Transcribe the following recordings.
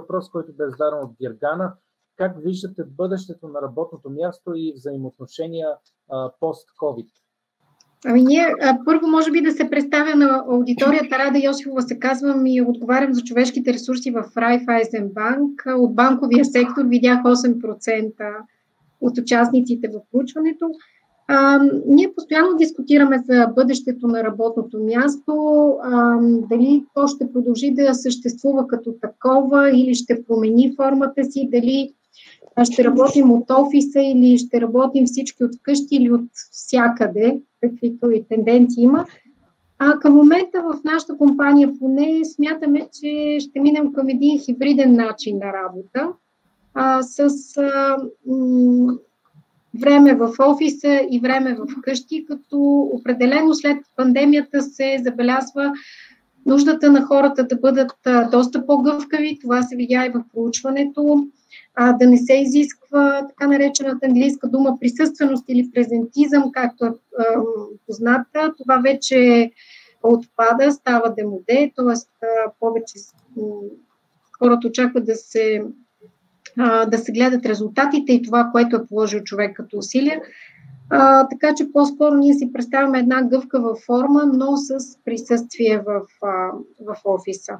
въпрос, който бе зададен от Гергана. Как виждате бъдещето на работното място и взаимоотношения пост-COVID? Ами ние, първо може би да се представя на аудиторията. Рада Йосифова се казвам и отговарям за човешките ресурси в Райфайзен банк. От банковия сектор видях 8% от участниците в проучването. А, ние постоянно дискутираме за бъдещето на работното място, а, дали то ще продължи да съществува като такова или ще промени формата си, дали ще работим от офиса или ще работим всички от вкъщи или от всякъде, каквито и тенденции има. А към момента в нашата компания поне смятаме, че ще минем към един хибриден начин на работа а, с а, м- време в офиса и време в къщи, като определено след пандемията се забелязва нуждата на хората да бъдат доста по-гъвкави. Това се видя и в проучването да не се изисква така наречената английска дума присъственост или презентизъм, както е позната. Това вече отпада, става демоде, т.е. повече хората очакват да се, а, да се гледат резултатите и това, което е положил човек като усилия. А, така че по-скоро ние си представяме една гъвкава форма, но с присъствие в, а, в офиса.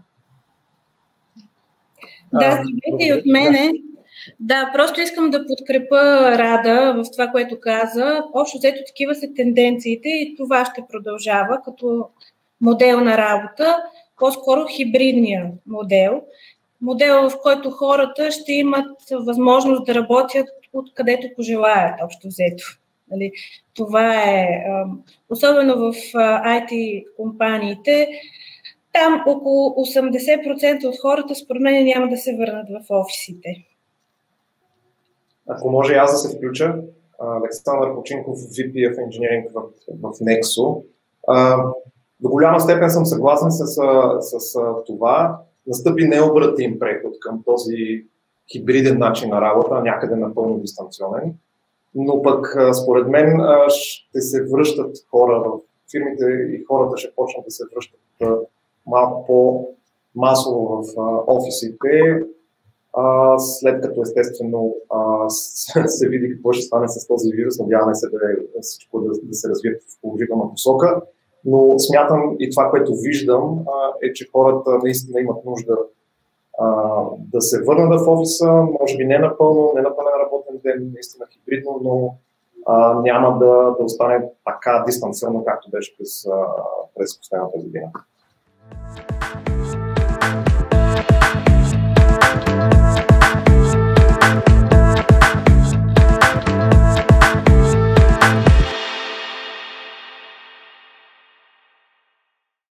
Да, здравейте и от мене. Да, просто искам да подкрепа Рада в това, което каза. Общо взето такива са тенденциите и това ще продължава като модел на работа, по-скоро хибридния модел. Модел, в който хората ще имат възможност да работят откъдето пожелаят, общо взето. Нали, това е, особено в IT компаниите, там около 80% от хората според мен няма да се върнат в офисите. Ако може аз да се включа, Александър Починков, VP of Engineering в, в Nexo. До голяма степен съм съгласен с, с, с това. Настъпи необратим преход към този хибриден начин на работа, някъде напълно дистанционен. Но пък, според мен, ще се връщат хора в фирмите и хората ще почнат да се връщат малко по-масово в офисите, след като естествено се види какво ще стане с този вирус, надяваме се да е всичко да, да се развие в положителна посока, но смятам и това, което виждам, е, че хората наистина имат нужда да се върнат в офиса, може би не напълно, не на пълен работен ден, наистина хибридно, но а, няма да, да остане така дистанционно, както беше през, през последната година.